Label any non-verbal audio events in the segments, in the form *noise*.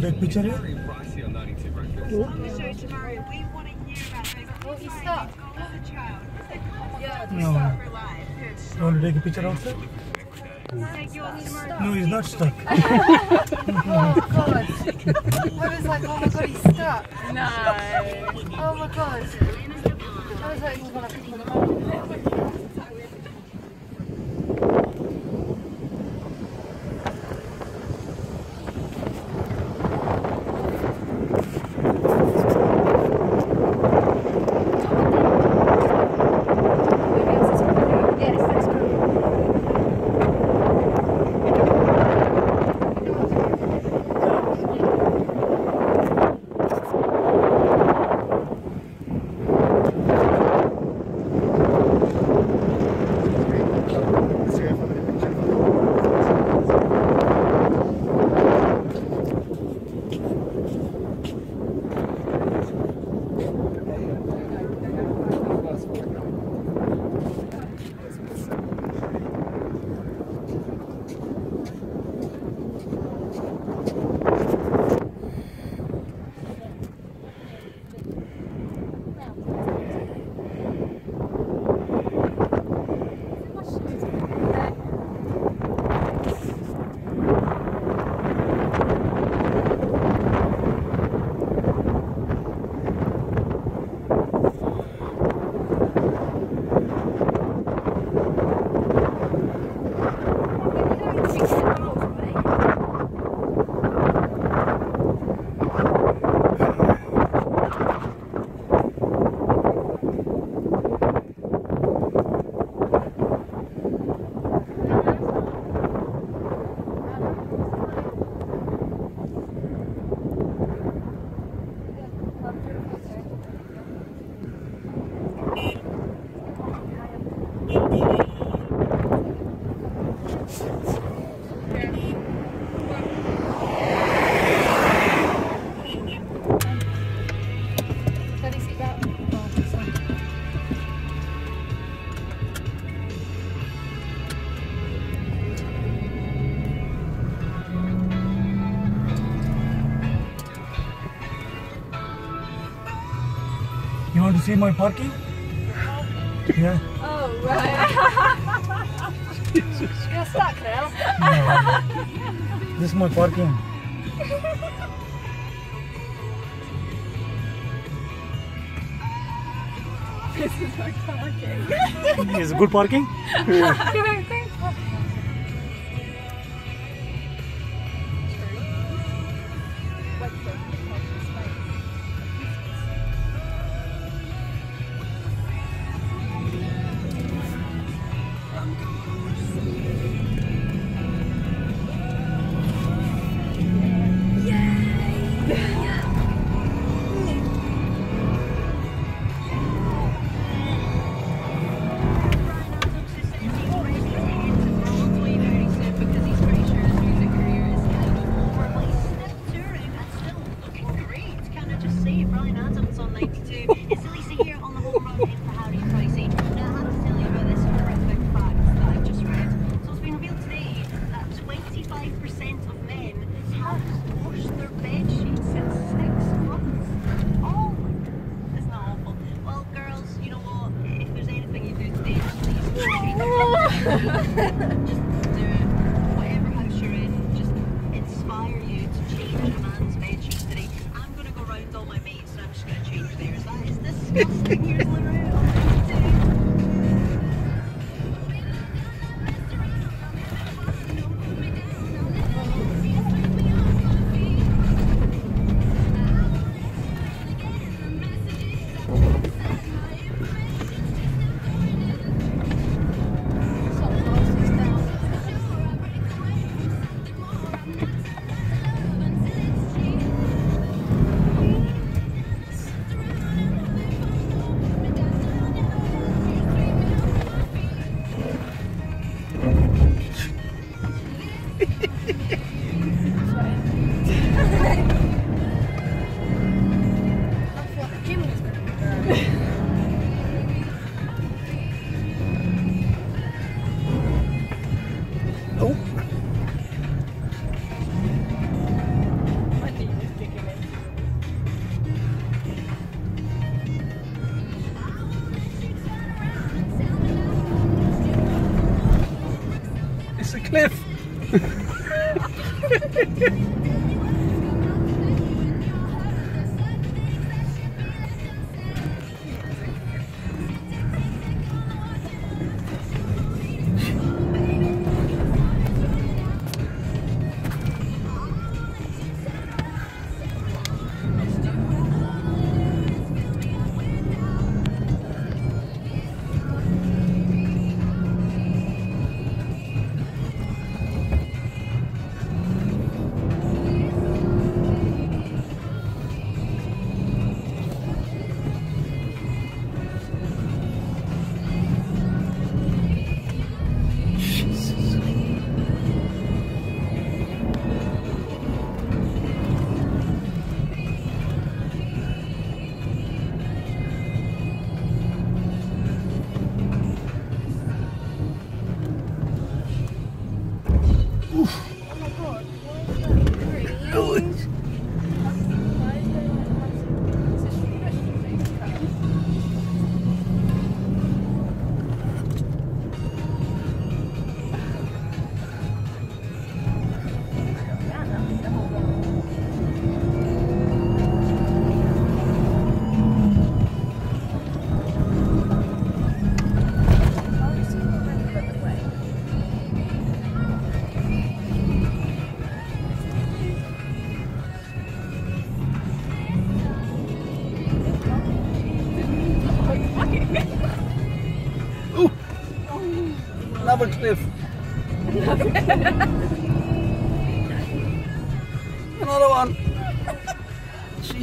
to take picture here? No. You want to take a picture outside? No, he's not stuck. oh god. I was like, oh my god, he's stuck. No. Oh my god. I was like, he's gonna pick him up. see my parking? Yeah. Oh, right. *laughs* You're stuck now. No. This is my parking. this is my parking. Is it good parking? *laughs* Yeah. Thank *laughs* you. cliff. *laughs*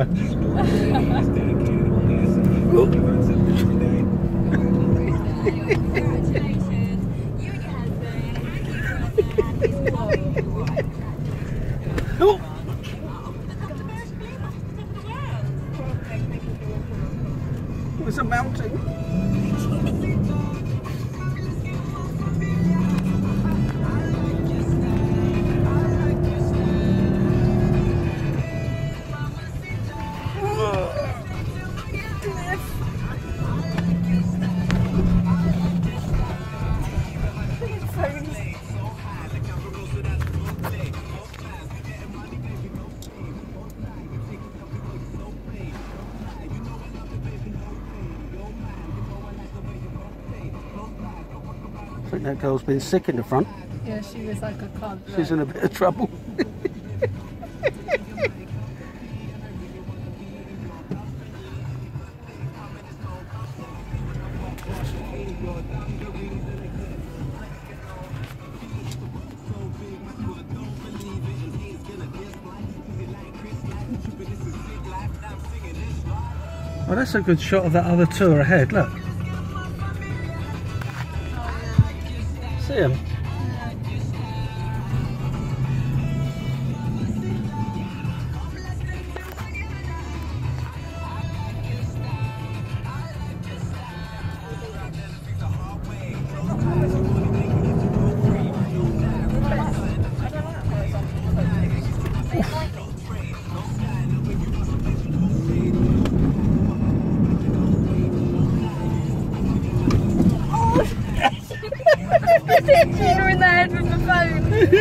yeah. That girl's been sick in the front. Yeah, she was like, a can't. She's it." in a bit of trouble. *laughs* Well, that's a good shot of that other tour ahead. Look. Him?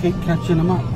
keep catching them up.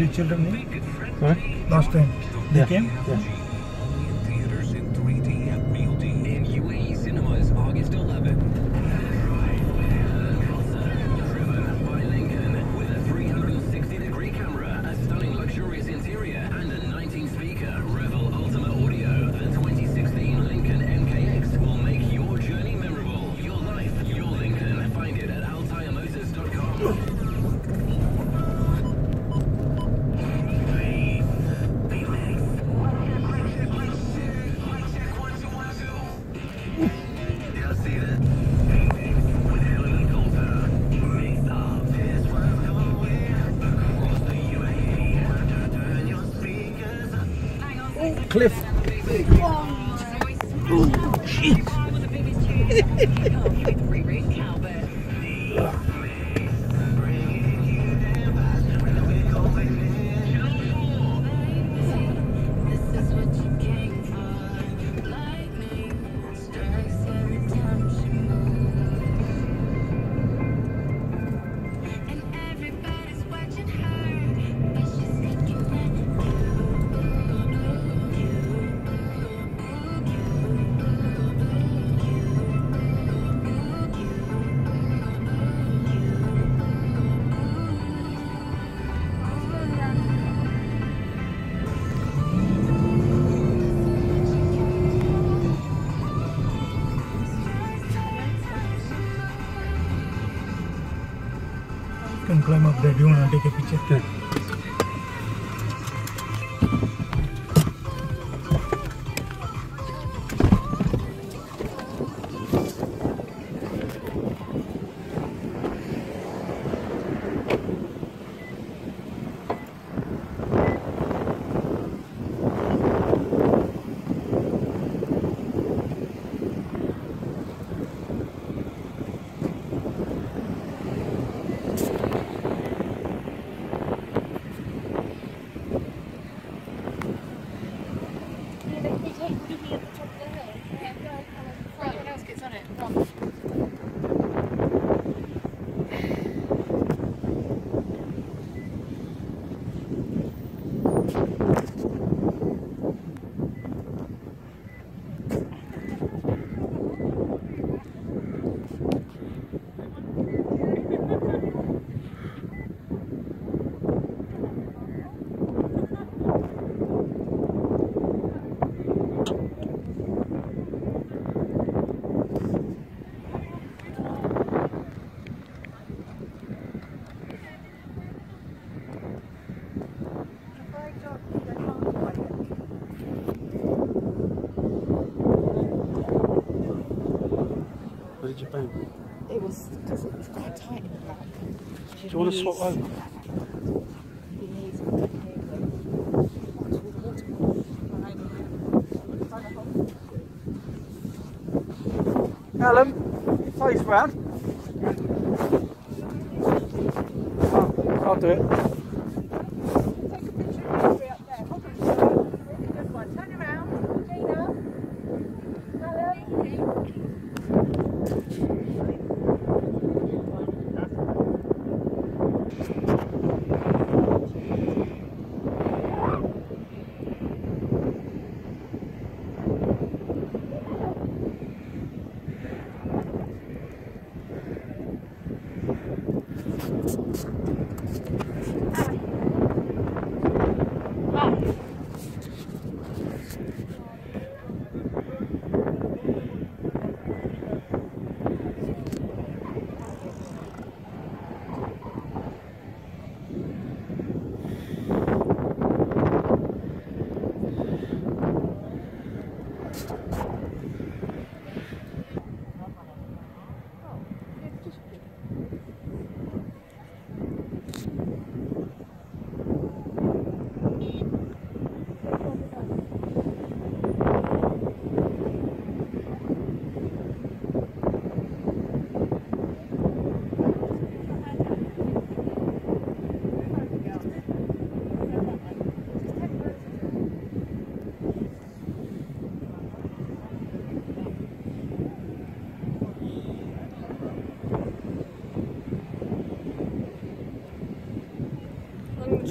three children huh? last time. They yeah. came. Yeah. cliff. Oh, jeez. *laughs* 就是说嗯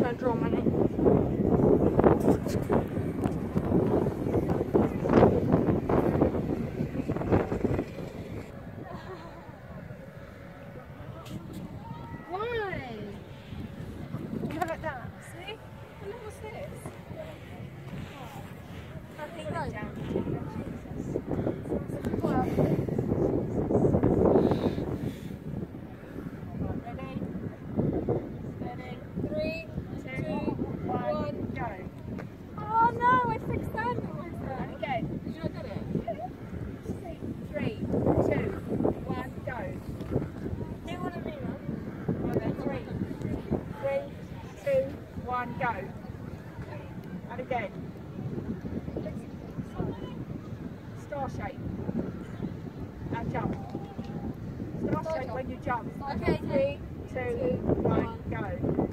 gonna draw my name. on your jump. Okay, three, two, two, one, go.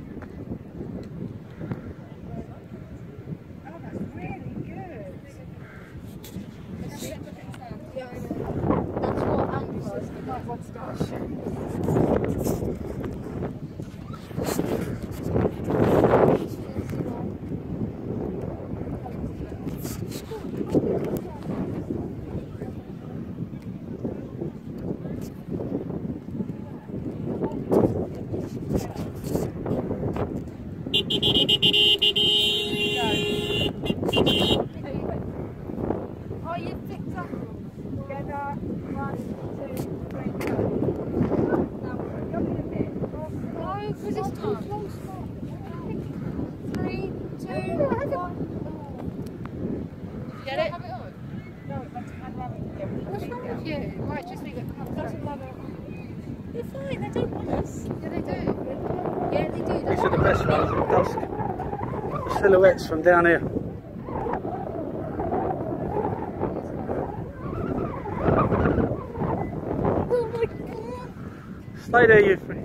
They don't want us. Yeah, they do. Yeah, they do. These are the best ones at dusk. The silhouettes from down here. Oh my god. Stay there, you.